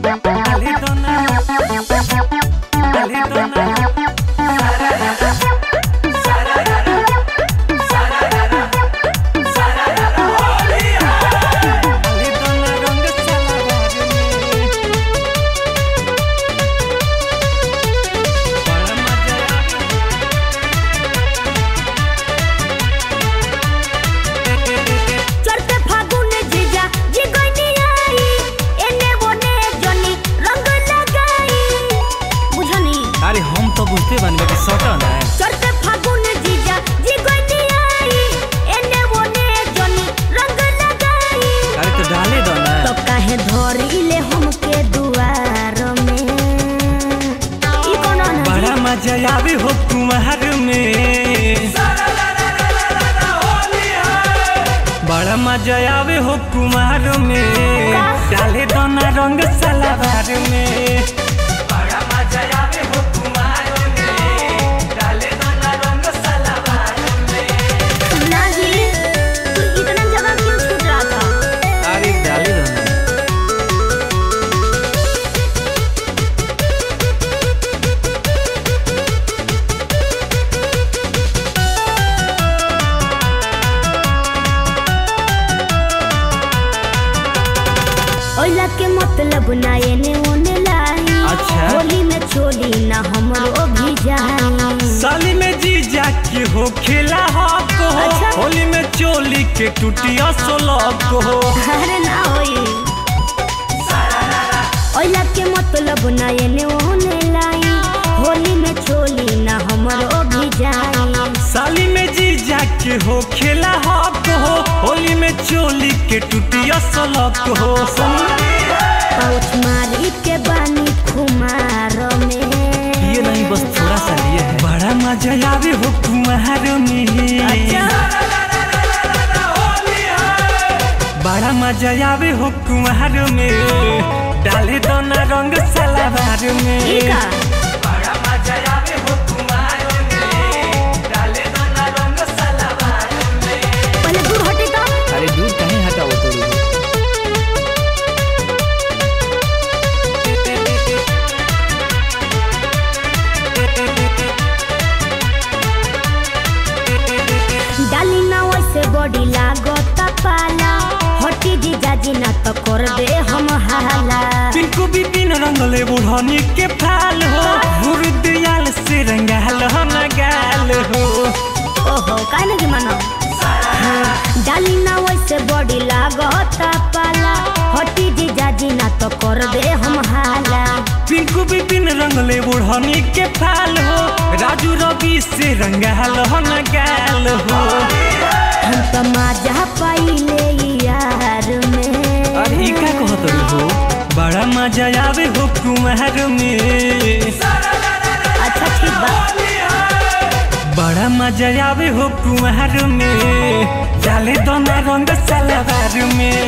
डाली बुझते बानी बाकी सटा ना चढ़ते फागुन जीजा जी आई एने ओने जनी रंग लगाई। अरे तो डाले दो ना। तो काहे धरिले हमके दुआर में ई कोना ना बड़ा मज़ा आवे हो कुमार में बड़ा मज़ा आवे हो कुमार में डाले दोना रंग सलवार में ओइला के मतलब ना एने ओने लाई। अच्छा। होली में चोली ना हमरो भी जाई साली में जीजा के हो खेला हक हो। अच्छा। होली में चोली के टूटिया सोलक हो। अरे ना होई। ओइला के मतलब ना एने ओने लाई। होली में चोली ना हमरो भी जाई साली में जीजा के हो सोलक हो। पाउच मारी के बानी खुमार में। ये नहीं बस थोड़ा सा लिए है। बड़ा मज़ा आवे हो कुमार में। अच्छा। बड़ा मज़ा आवे हो कुमार में। डाले दोना रंग सलवार में। हटी जी जाजी ना तो कर दे हम हाला। पिंकू बिपिन रंगले बुढ़नी के फाल हो गुरुदयाल से रंगाल हो नगाल हो। ओहो काहे नहीं मानो डाली ना वैसे बॉडी लागता पाला। हटी जी जाजी ना तो कर दे हम हाला। पिंकू बिपिन रंगले बुढ़नी के फाल हो राजू रवि से रंगाल हो नगाल हो। हम तो मज़ा मज़ा आवे हो हर में। अच्छा ठीक बात बड़ा मज़ा आवे हो कुमार में। डाले दोना रंग सलवार में।